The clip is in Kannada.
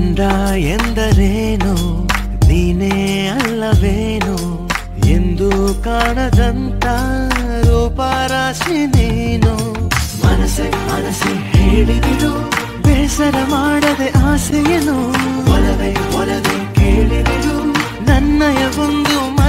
ಗಂಡ ಎಂದರೇನು? ನೀನೇ ಅಲ್ಲವೇನು? ಎಂದು ಕಾಣದಂತ ರೂಪರಾಶಿ ನೀನು. ಮನಸ್ಸೆ ಮನಸ್ಸೆ ಹೇಳಿದಿರು ಬೇಸರ ಮಾಡದೆ ಆಸೆಯನು? ಒಲವೇ ಒಲವೇ ಕೇಳಿದಿರು ನನ್ನಯ ಒಂದು